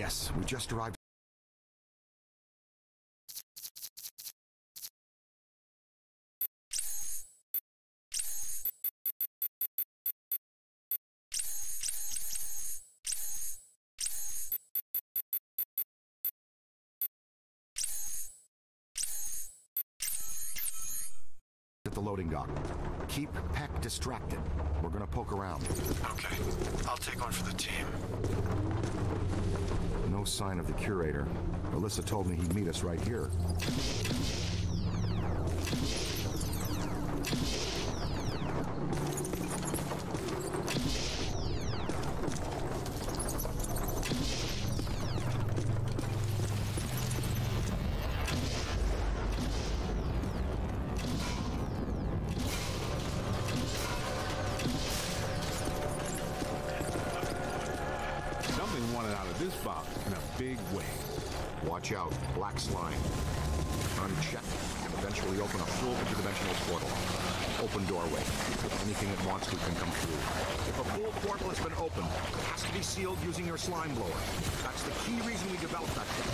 Yes, we just arrived. At the loading dock. Keep Peck distracted. We're gonna poke around. Okay, I'll take one for the team. No sign of the curator. Ilyssa told me he'd meet us right here. Your slime blower. That's the key reason we developed that technique.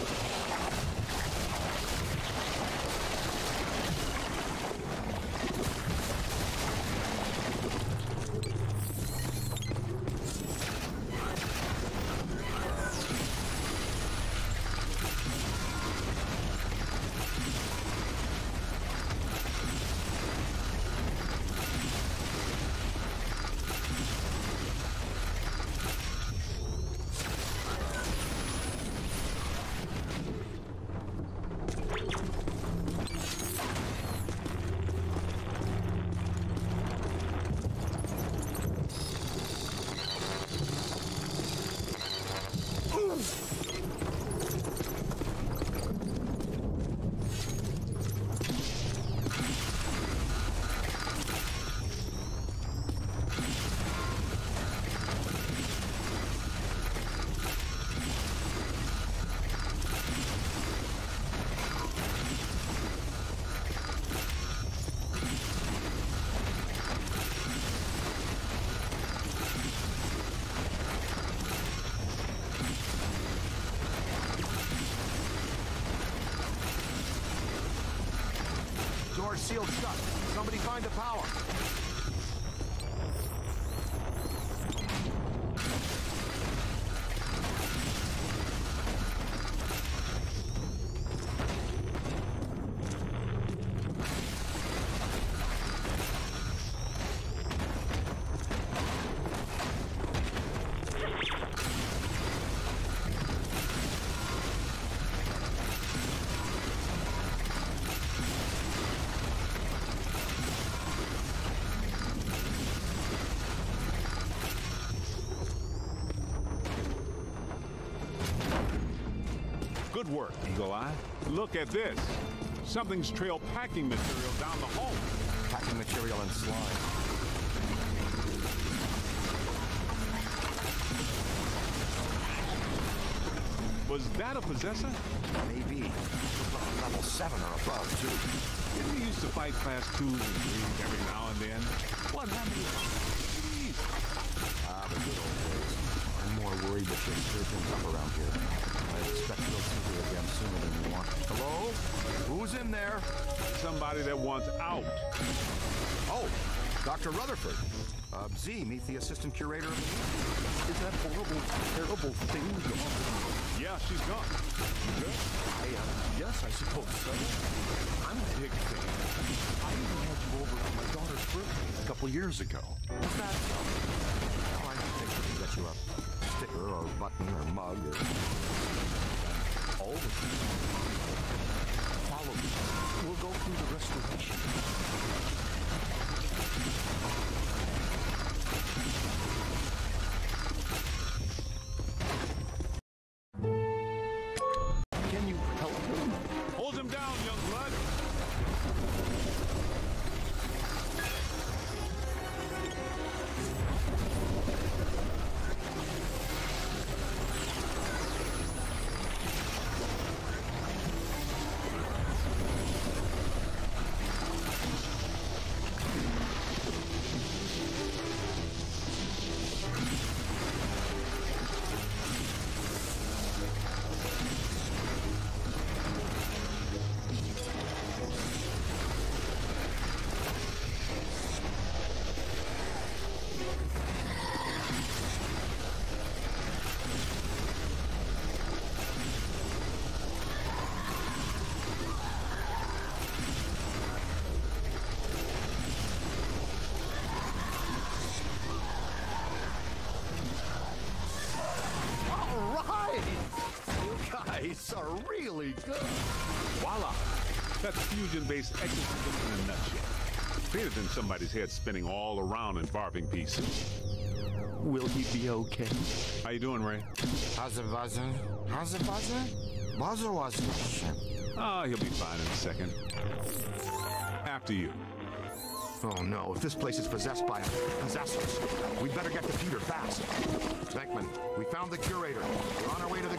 Sealed shut. Somebody find the power. Good work, Eagle Eye. Look at this. Something's trailed packing material down the hall. Packing material and slime. Was that a possessor? Maybe. Level 7 or above, too. Didn't we used to fight class twos and threes every now and then? What happened to Jeez. Ah, the good old days. I'm more worried that you'll up around here. Expect you'll see her again sooner than you want. Hello? Who's in there? Somebody that wants out. Oh, Dr. Rutherford. Uh, Z, meet the assistant curator of the Is that horrible, terrible thing gone? Yeah, she's gone. Good? I, uh, yes, I suppose so. I'm a big fan. I even had you over for my daughter's birthday a couple years ago. Is that so? Well, I think we can get you a sticker or a button or mug or... All the. Follow me. We'll go through the restoration. That's fusion-based exorcism in a nutshell. Better than somebody's head spinning all around in barbing pieces. Will he be okay? How you doing, Ray? How's it buzzing? How's it buzzing? Buzzer wasn't shit. Ah, he'll be fine in a second. After you. Oh no, if this place is possessed by possessors, we better get to Peter fast. Venkman, we found the curator. We're on our way to the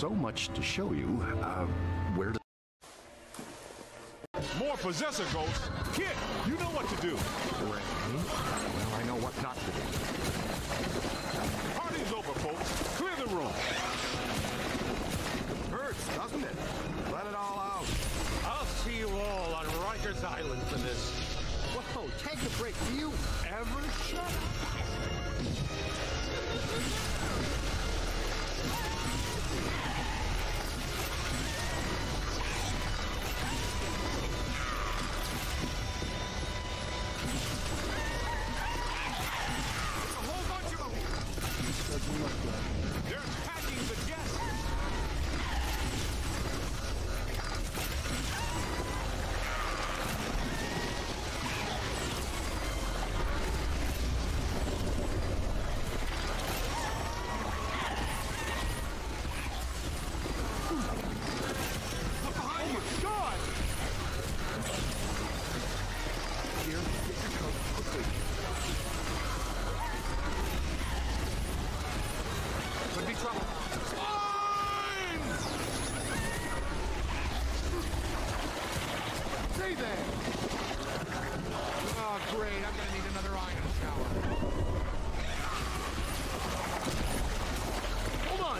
so much to show you. Uh, where to... More possessor ghosts. Kid, you know what to do. Ray? Well, I know what not to do. Party's over, folks. Clear the room. Hurts, doesn't it? Let it all out. I'll see you all on Rikers Island for this. Whoa, take a break. Do you Ever shut up? Yeah.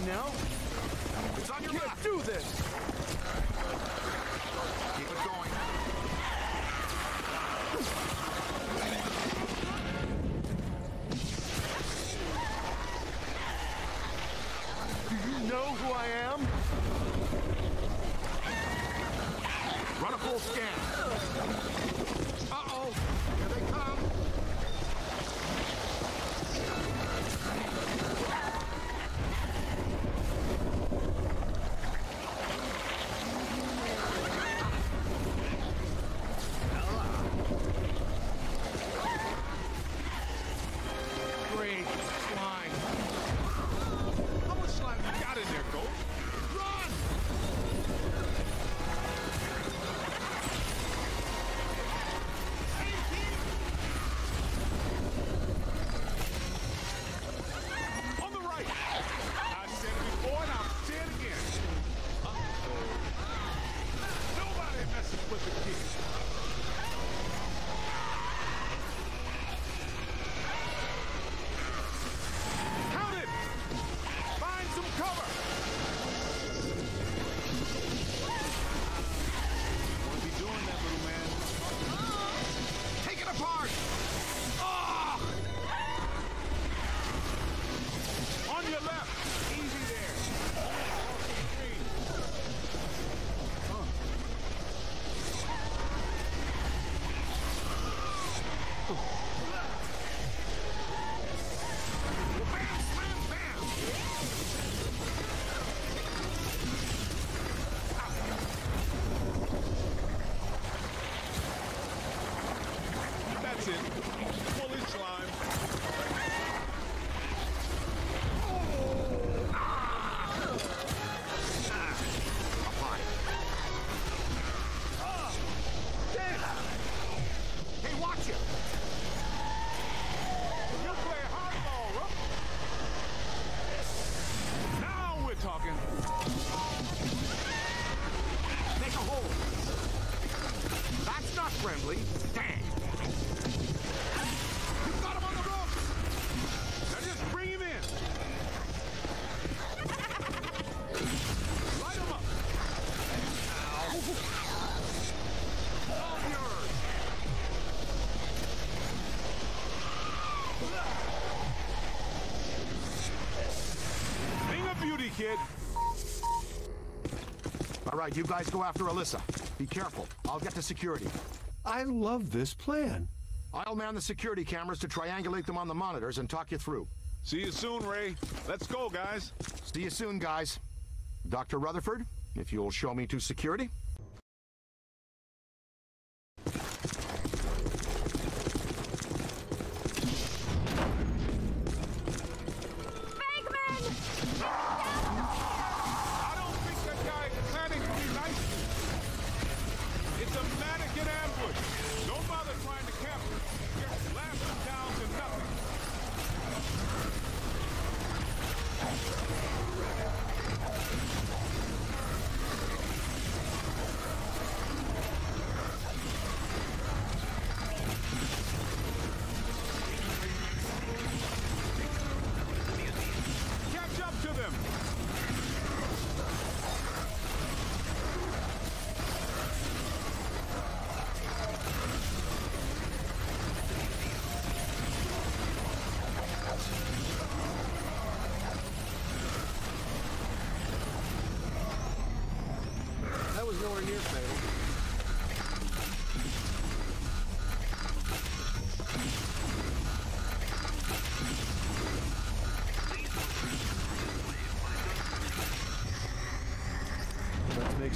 On now. It's on your Can't left. do this. Right, you guys go after Ilyssa. Be careful. I'll get to security. I love this plan. I'll man the security cameras to triangulate them on the monitors and talk you through. See you soon, Ray. Let's go, guys. See you soon, guys. Dr. Rutherford, if you'll show me to security.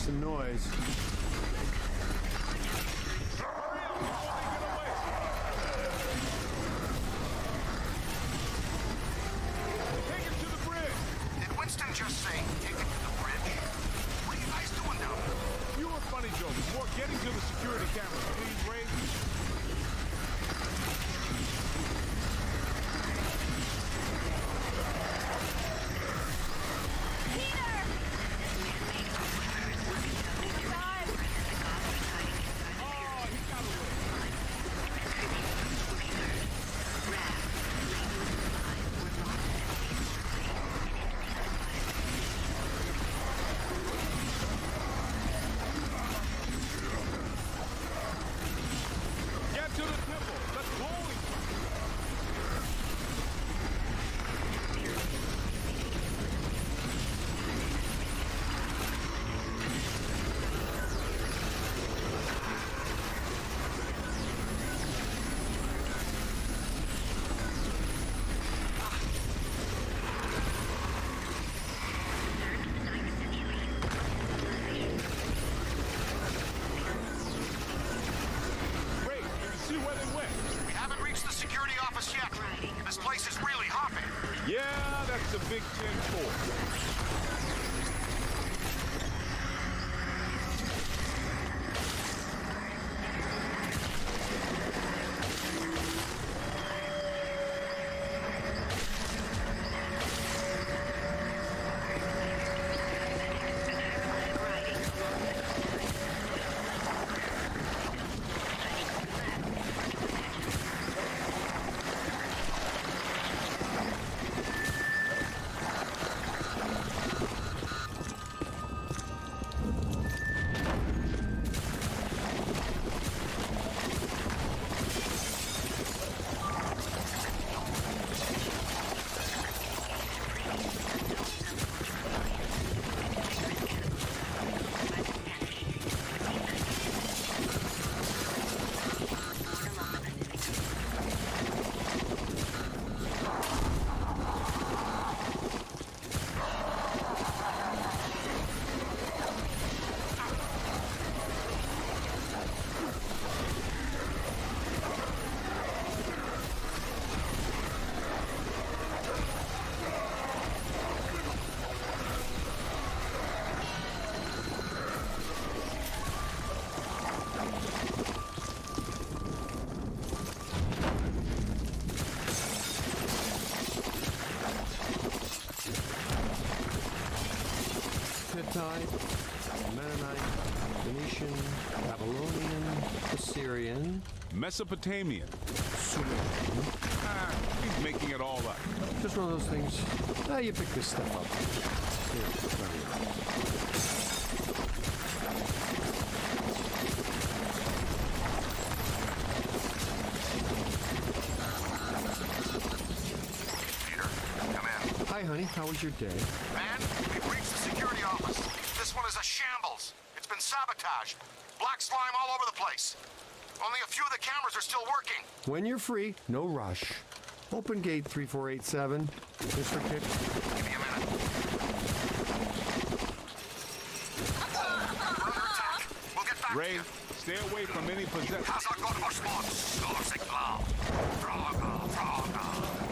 Some noise. Mesopotamian. Ah, he's making it all up. Just one of those things. Ah, you pick this stuff up. Here, there we are. Peter, come in. Hi, honey. How was your day? Man, we've reached the security office. This one is a shambles. It's been sabotaged. Black slime all over the place. Only a few of the cameras are still working. When you're free, no rush. Open gate 3487. Mr. Kick. Give me a minute. We're under attack. We'll get back Ray, to you. stay away from any possession. Has gått vår spåt. Slår sig klar. Fråga, fråga.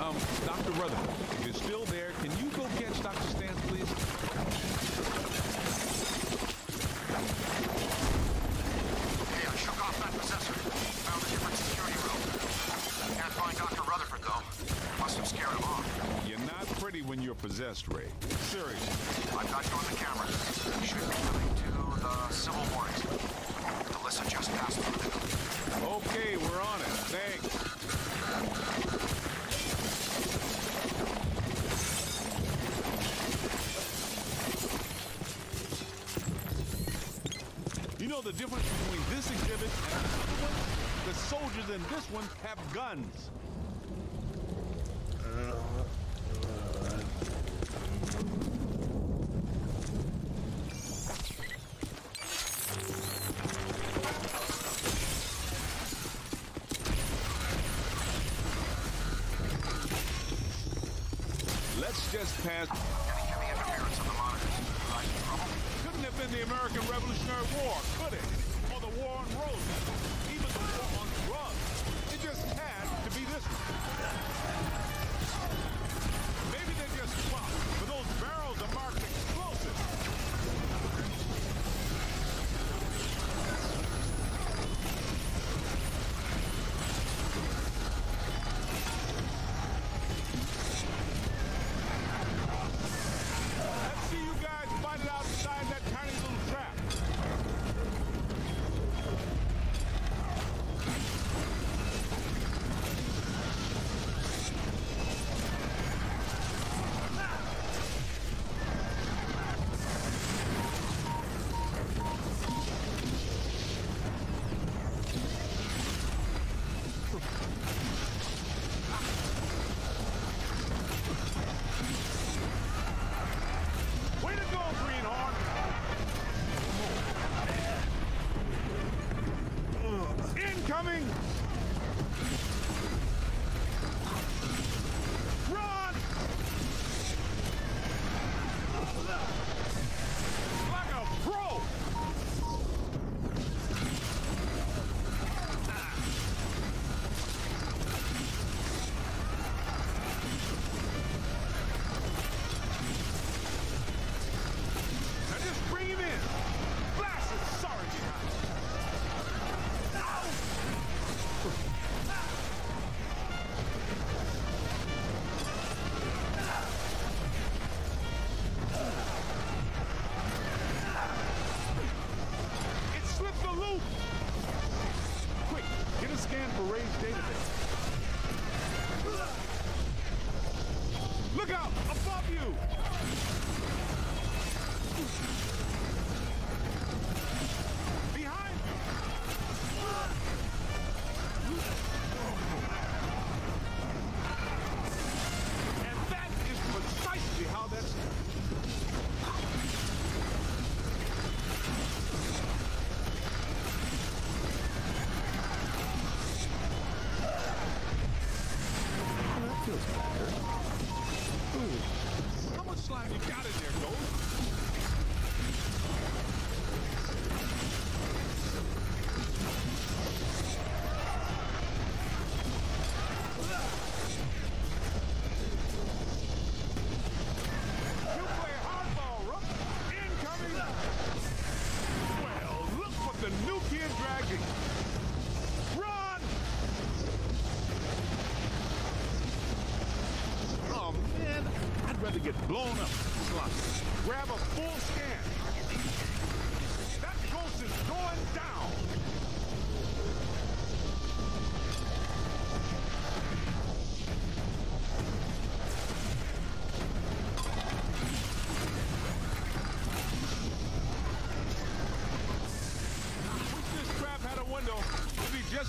Um, Dr. Rutherford, possessed, Ray. Seriously. I've got you on the cameras. You should be coming to the civil wars. Ilyssa just passed through. Okay, we're on it. Thanks. You know the difference between this exhibit and the other one? The soldiers in this one have guns.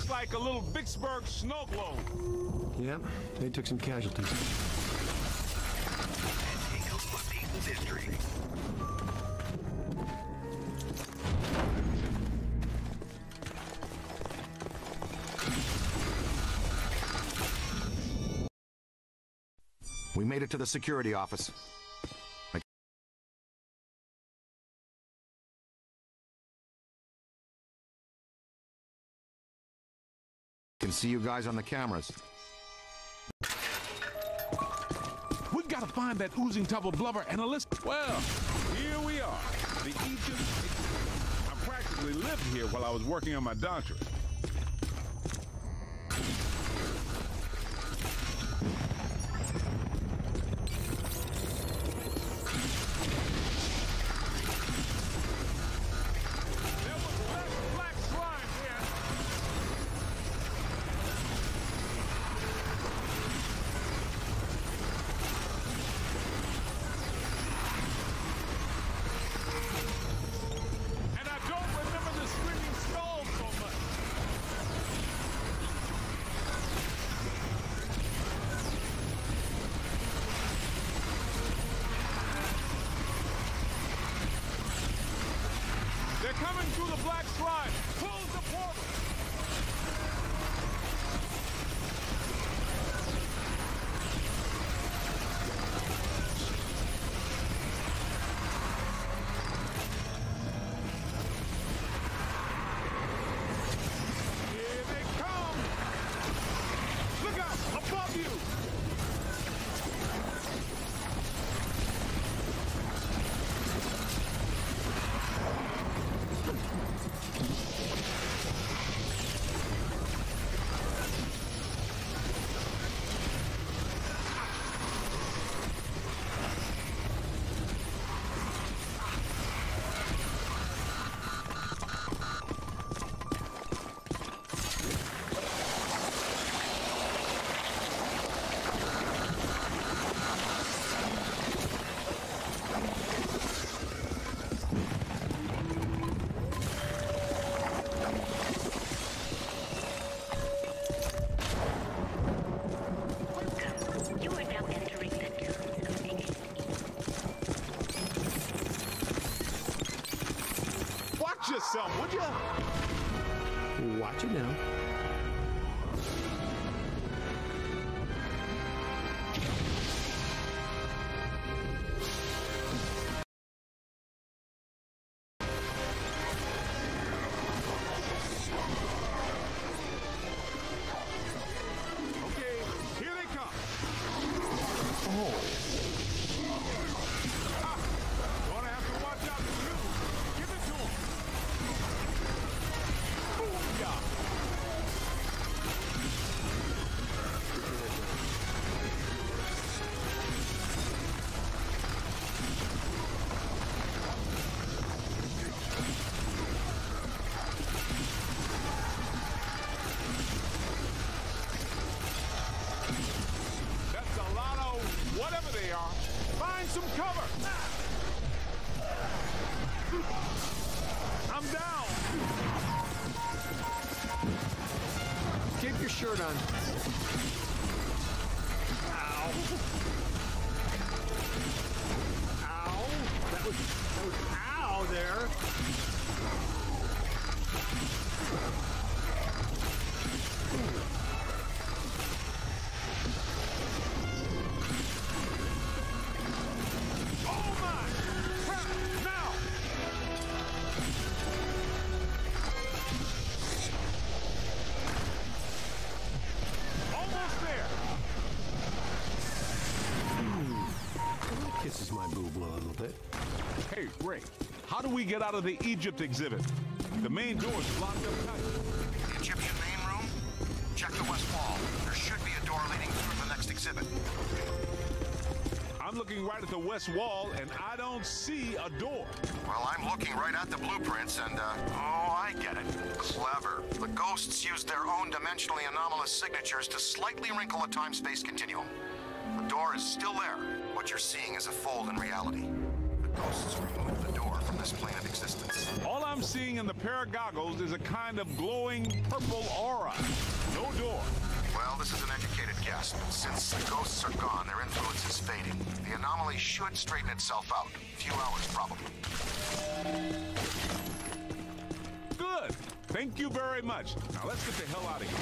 looks like a little Vicksburg snow globe. Yep, yeah, they took some casualties. We made it to the security office. Can see you guys on the cameras. We've gotta find that oozing tub of blubber and a list. Well, here we are. The Egypt. I practically lived here while I was working on my doctorate. They're coming through the black slime. Close the portal. How do we get out of the Egypt exhibit? The main door is blocked up tight. The Egyptian main room? Check the west wall. There should be a door leading through the next exhibit. I'm looking right at the west wall, and I don't see a door. Well, I'm looking right at the blueprints, and, uh, oh, I get it. Clever. The ghosts used their own dimensionally anomalous signatures to slightly wrinkle a time space continuum. The door is still there. What you're seeing is a fold in reality. The ghosts this plane of existence. All I'm seeing in the pair of goggles is a kind of glowing purple aura. No door. Well, this is an educated guess, but since the ghosts are gone, their influence is fading. The anomaly should straighten itself out. A few hours, probably. Good. Thank you very much. Now let's get the hell out of here.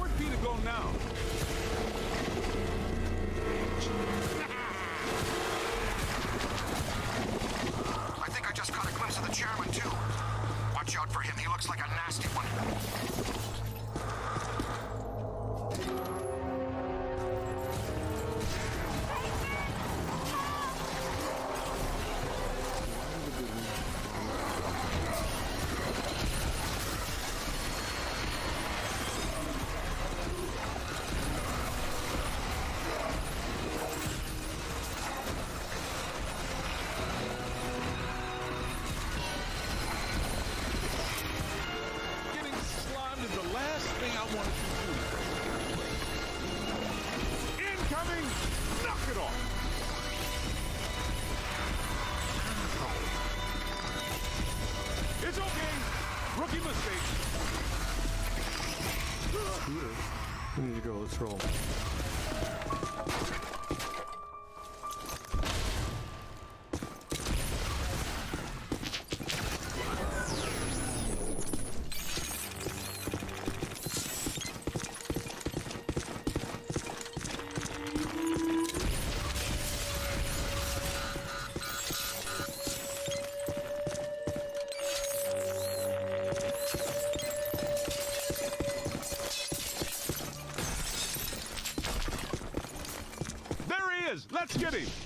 We're P to go now. Of the chairman, too. Watch out for him. He looks like a nasty one. It off! It's okay. Rookie mistake. We need to go. Let's roll. Let's get him.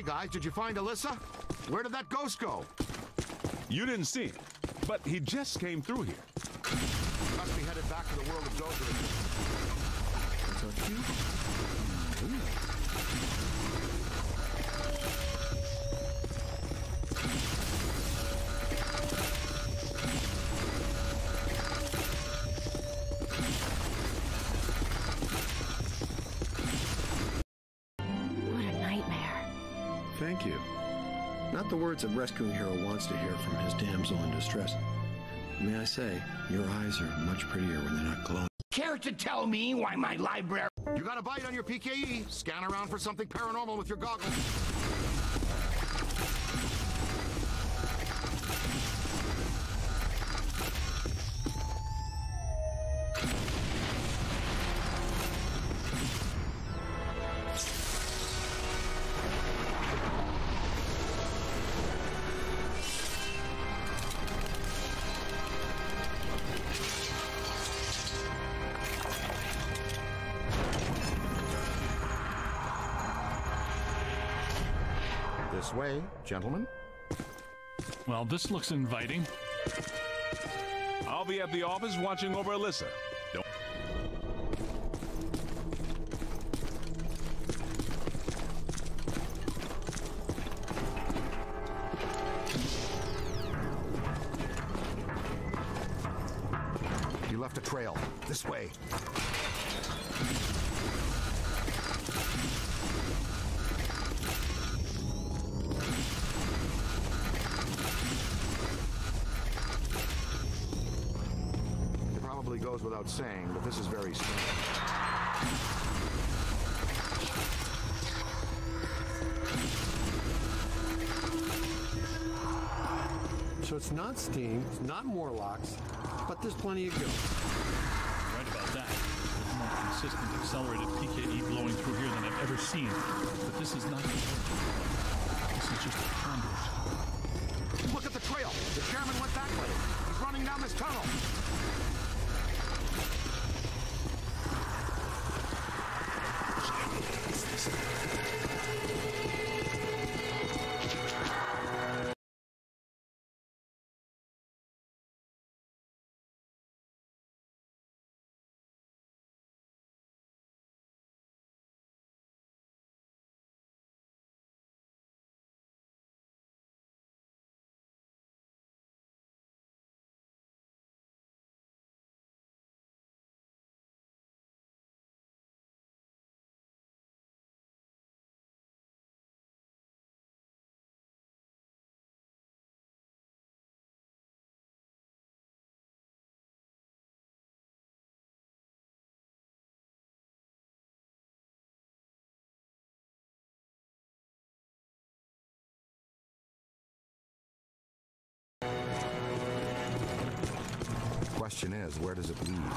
Hey guys, did you find Ilyssa? Where did that ghost go? You didn't see him, but he just came through here. Must be headed back to the world of Gozer. Words a rescuing hero wants to hear from his damsel in distress. May I say, your eyes are much prettier when they're not glowing. Care to tell me why my library? You got a bite on your PKE? Scan around for something paranormal with your goggles. This way, gentlemen. Well, this looks inviting. I'll be at the office watching over Ilyssa. Steam, it's not Morlocks, but there's plenty of goo. Right about that. There's more consistent accelerated PKE blowing through here than I've ever seen. But this is not. This is just a conduit. Look at the trail. The chairman went that way. He's running down this tunnel. Question is, where does it lead?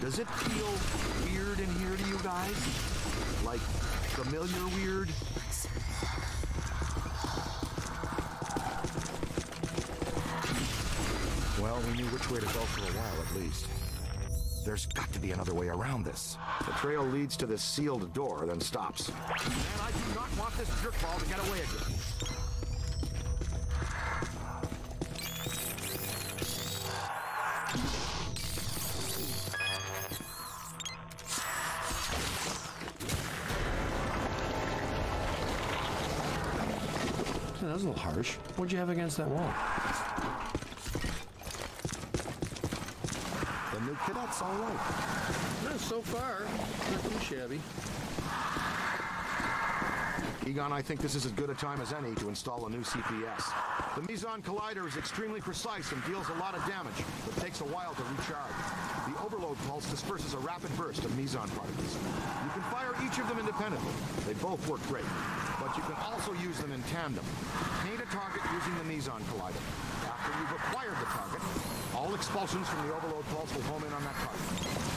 Does it feel weird in here to you guys? Like familiar weird? Well, we knew which way to go for a while at least. There's got to be another way around this. The trail leads to this sealed door, then stops. And I do not want this jerkball to get away again. Harsh. What'd you have against that wall? The new cadet's all right. No, so far, not too shabby. Egon, I think this is as good a time as any to install a new CPS. The Meson Collider is extremely precise and deals a lot of damage, but takes a while to recharge. The overload pulse disperses a rapid burst of Meson particles. You can fire each of them independently. They both work great, but you can also use them in tandem. Need a target using the meson collider. After you've acquired the target, all expulsions from the overload pulse will home in on that target.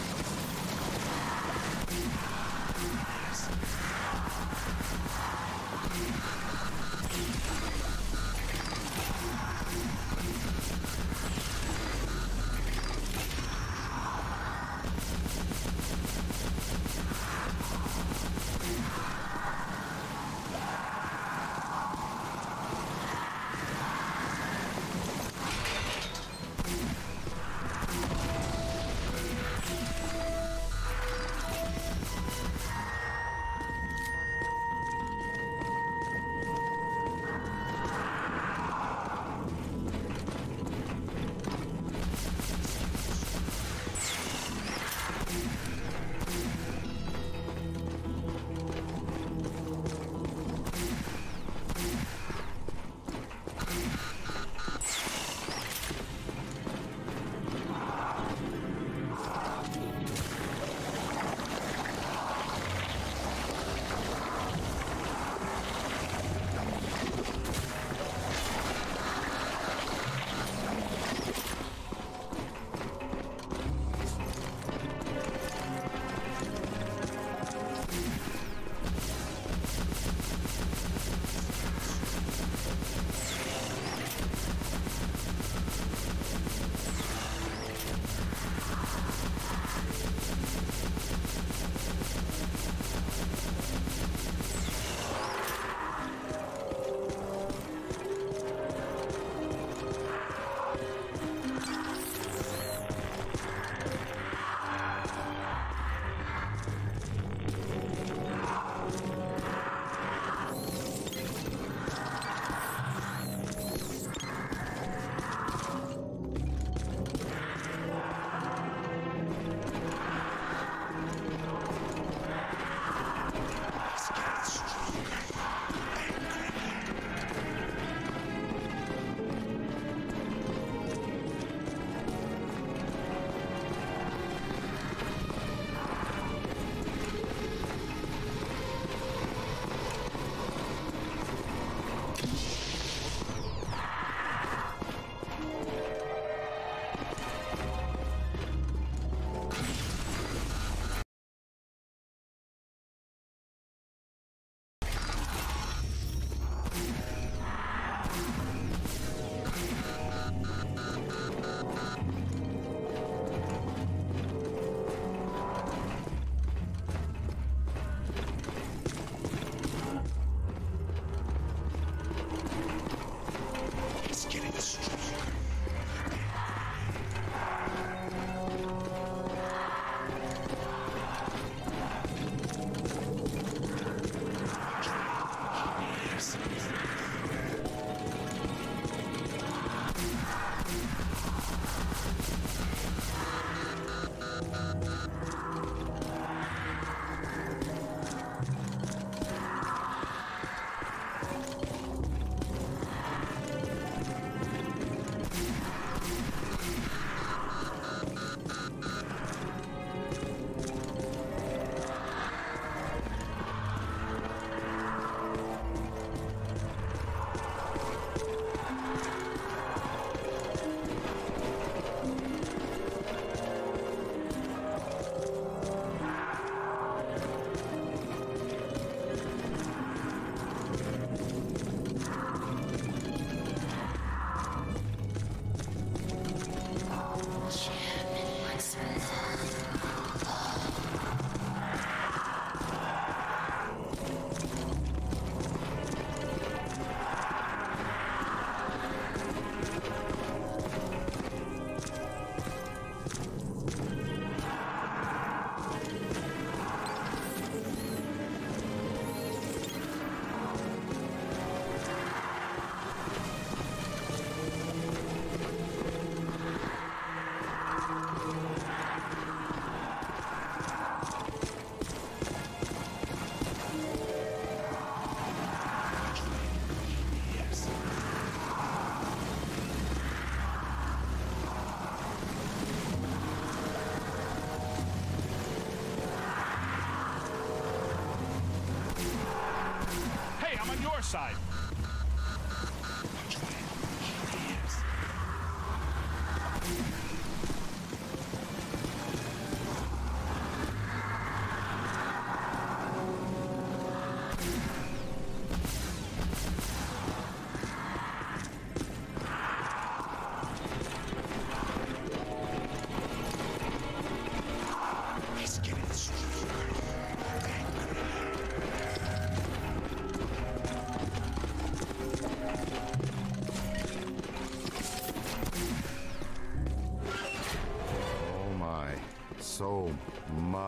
Side.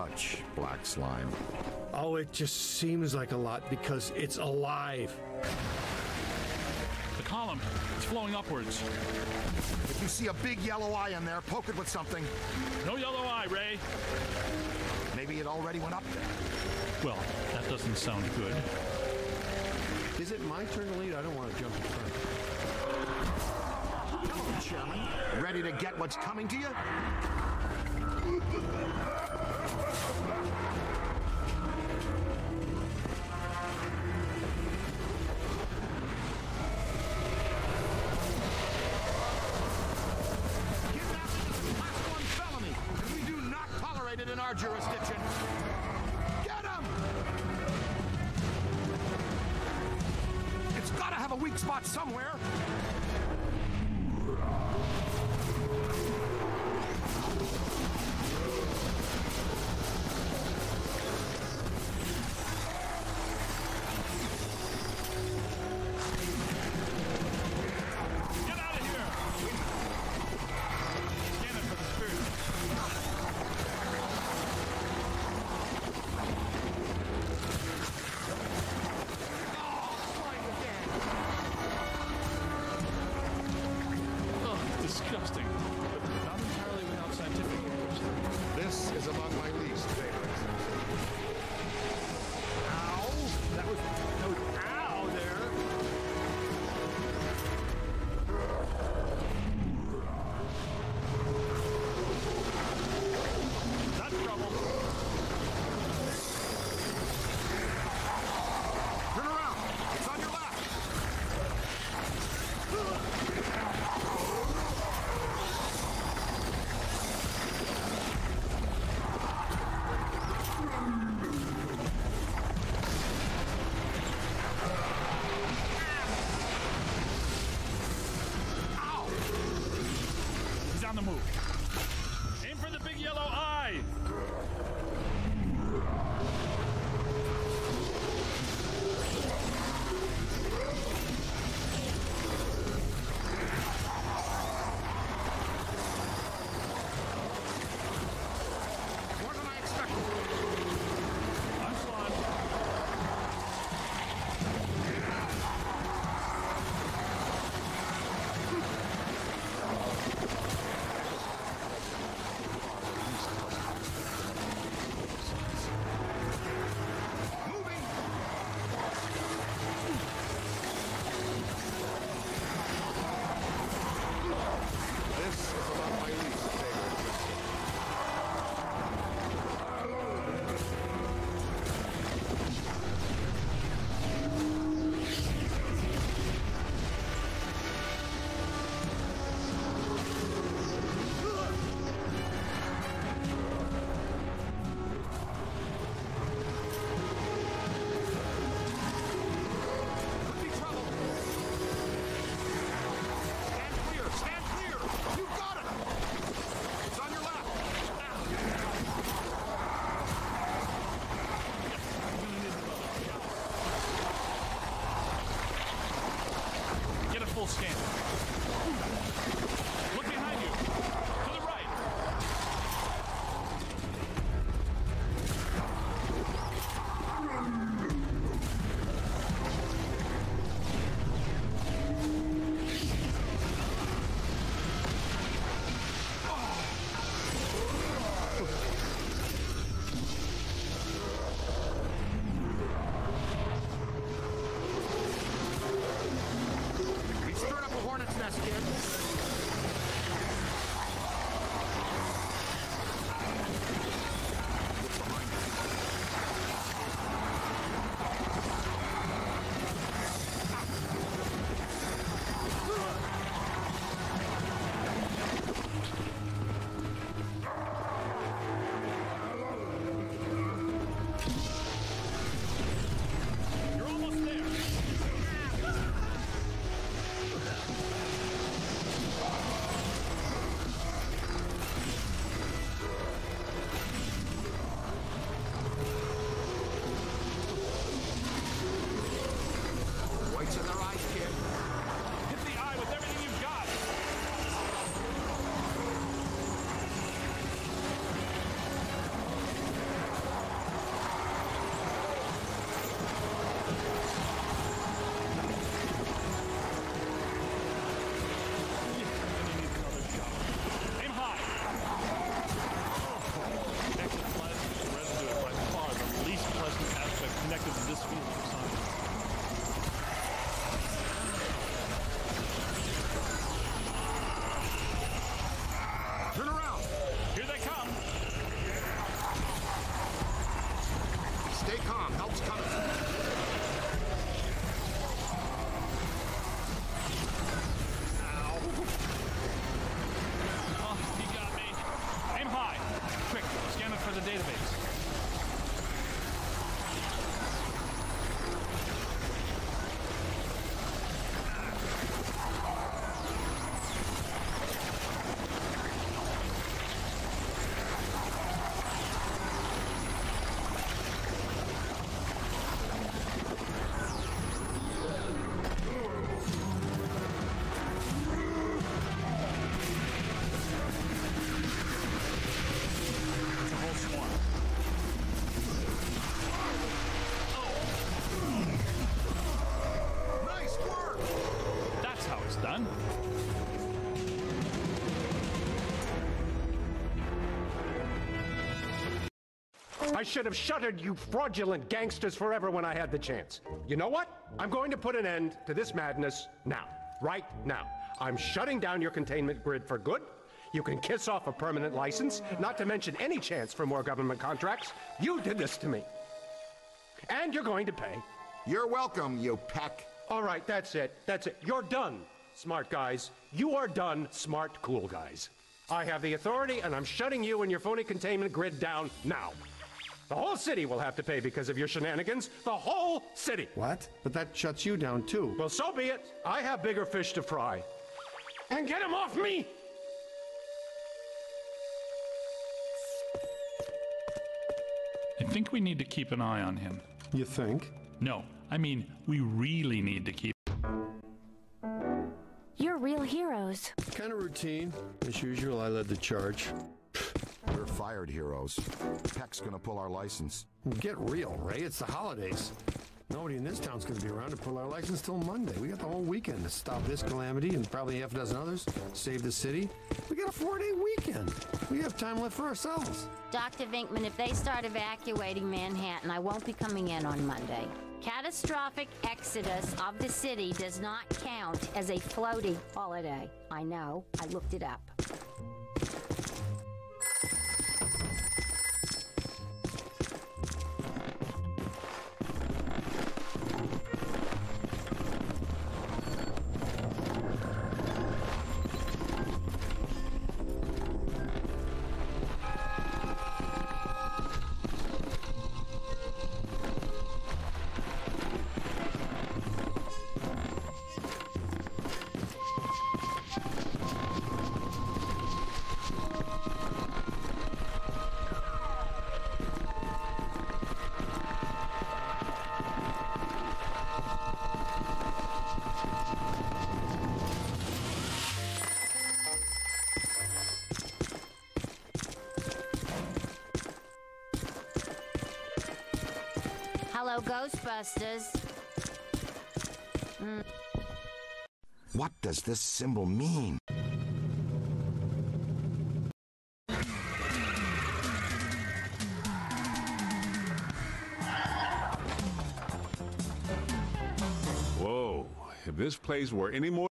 Much black slime. Oh, it just seems like a lot because it's alive. The column, it's flowing upwards. If you see a big yellow eye in there, poke it with something. No yellow eye, Ray. Maybe it already went up there. Well, that doesn't sound good. Is it my turn to lead? I don't want to jump in front. Hello, Chairman. Ready to get what's coming to you? Let's go. I should have shuttered you fraudulent gangsters forever when I had the chance. You know what? I'm going to put an end to this madness now. Right now. I'm shutting down your containment grid for good. You can kiss off a permanent license, not to mention any chance for more government contracts. You did this to me. And you're going to pay. You're welcome, you peck. All right, that's it. That's it. You're done, smart guys. You are done, smart, cool guys. I have the authority, and I'm shutting you and your phony containment grid down now. The whole city will have to pay because of your shenanigans. The whole city. What? But that shuts you down, too. Well, so be it. I have bigger fish to fry. And get him off me! I think we need to keep an eye on him. You think? No, I mean, we really need to keep. You're real heroes. Kind of routine. As usual, I led the charge. We're fired heroes. Peck's gonna pull our license. Get real, Ray. It's the holidays. Nobody in this town's going to be around to pull our license till Monday. We got the whole weekend to stop this calamity and probably half a dozen others. Save the city. We got a four-day weekend. We have time left for ourselves. Dr. Venkman, if they start evacuating Manhattan, I won't be coming in on Monday. Catastrophic exodus of the city does not count as a floating holiday. I know. I looked it up. Ghostbusters. Mm. What does this symbol mean? Whoa. If this place were any more